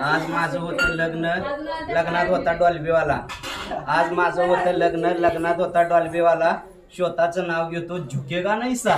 आज माझं होतं लग्न. लग्नात होता डॉल्बीवाला. आज माझं होतं लग्न. लग्नात होता डॉल्बीवाला. स्वतःचं नाव घेतो झुकेगा नाही सा